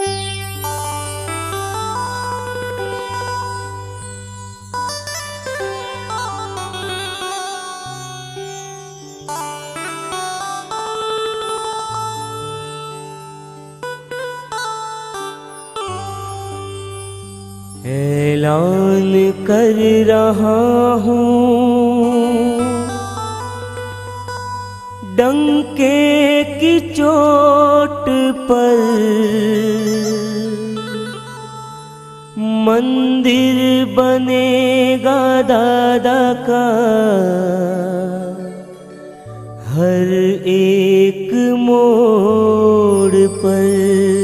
ऐलान कर रहा हूँ। डंके की चोट पर। मंदिर बनेगा दादा का। हर एक मोड़ पर।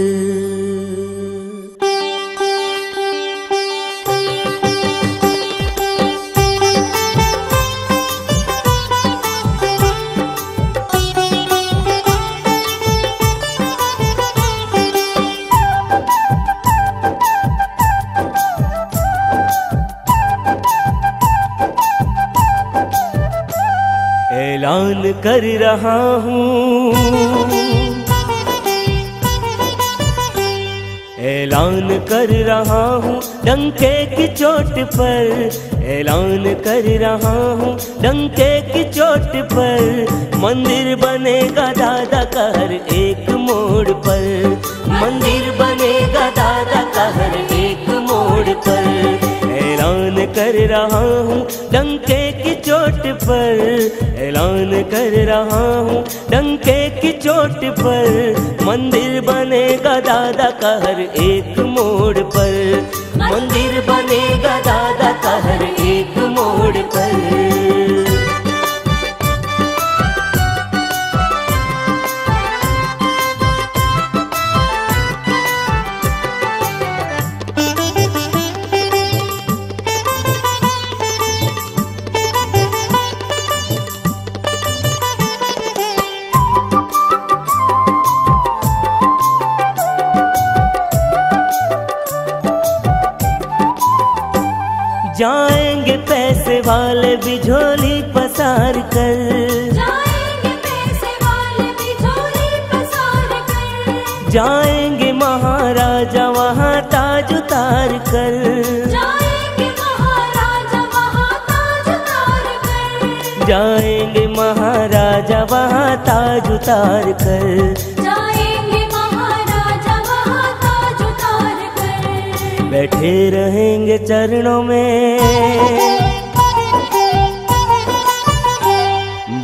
ऐलान कर रहा हूँ। ऐलान कर रहा हूँ डंके की चोट पर। ऐलान कर रहा हूँ डंके की चोट पर। मंदिर बनेगा दादा का हर एक मोड़ पर। मंदिर बनेगा दादा का हर एक मोड़ पर। ऐलान कर रहा हूँ पर ऐलान कर रहा हूँ। डंके की चोट पर मंदिर बनेगा दादा का हर एक मोड़ पर। मंदिर बनेगा दादा का हर एक मोड़ पर। जाएँगे पैसे वाले बिझोली पसार कर। जाएँगे पैसे वाले भी झोली पसार कर। जाएँगे महाराजा वहाँ ताज उतार कर। जाएँगे महाराजा वहाँ ताज उतार कर। जाएँगे महाराजा वहाँ ताज उतार कर। बैठे रहेंगे चरणों में।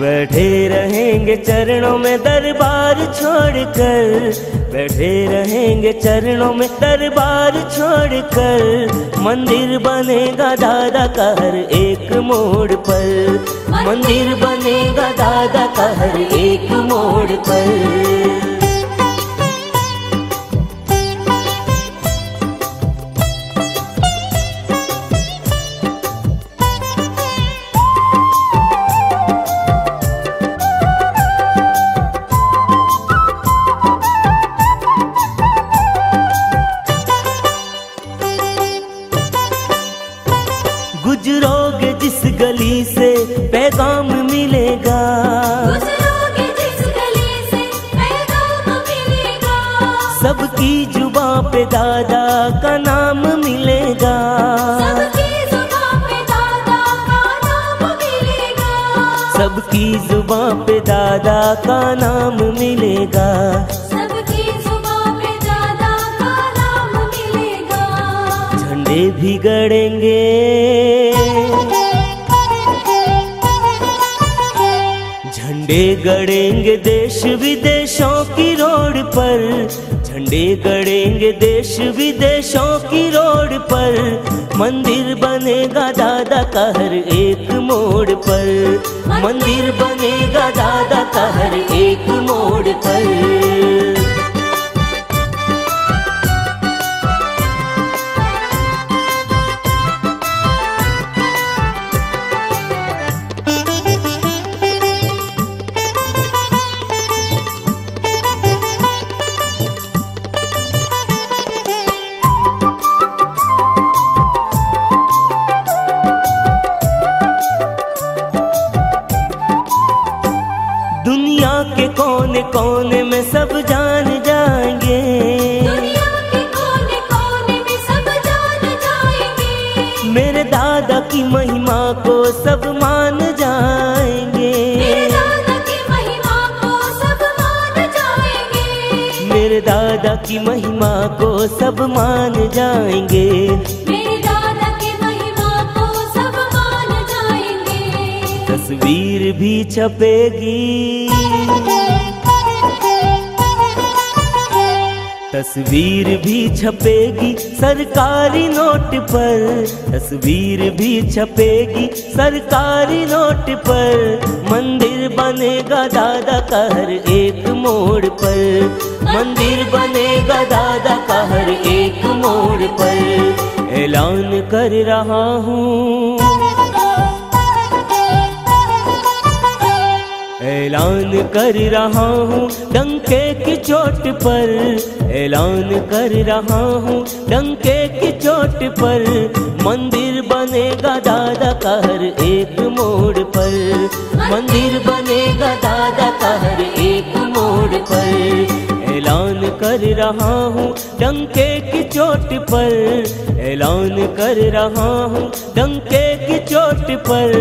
बैठे रहेंगे चरणों में दरबार छोड़कर। बैठे रहेंगे चरणों में दरबार छोड़कर। मंदिर बनेगा दादा का हर एक मोड़ पर। मंदिर बनेगा दादा का हर एक मोड़ पर। गुजरोगे जिस गली से पैगाम मिलेगा। सबकी जुबा पे दादा का नाम मिलेगा। सबकी ज़ुबान पे दादा का नाम मिलेगा। सबकी जुबा पे दादा का नाम मिलेगा। झंडे भी गड़ेंगे झंडे गड़ेंगे देश विदेशों की रोड पर। झंडे गड़ेंगे देश विदेशों की रोड पर। मंदिर बनेगा दादा का हर एक मोड़ पर। मंदिर बनेगा दादा का हर एक मोड़ पर। कौन कौन में सब जान जाएँगे। मेरे दादा की महिमा को सब मान जाएँगे। मेरे दादा की महिमा को सब मान जाएँगे। तस्वीर भी छपेगी। तस्वीर भी छपेगी सरकारी नोट पर। तस्वीर भी छपेगी सरकारी नोट पर। मंदिर बनेगा दादा का हर एक मोड़ पर। मंदिर बनेगा दादा का हर एक मोड़ पर। ऐलान कर रहा हूँ ऐलान कर रहा हूँ डंके की चोट पर। ऐलान कर रहा हूँ डंके की चोट पर। मंदिर बनेगा दादा का हर एक मोड़ पर कर रहा हूँ डंके की चोट पर। ऐलान कर रहा हूँ डंके की चोट पर।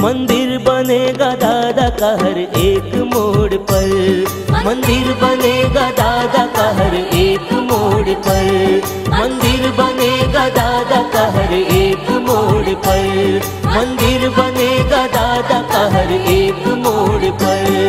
मंदिर बनेगा दादा का हर एक मोड़ पर। मंदिर बनेगा दादा का हर एक मोड़ पर। मंदिर बनेगा दादा का हर एक मोड़ पर। मंदिर बनेगा दादा का हर एक मोड़ पर।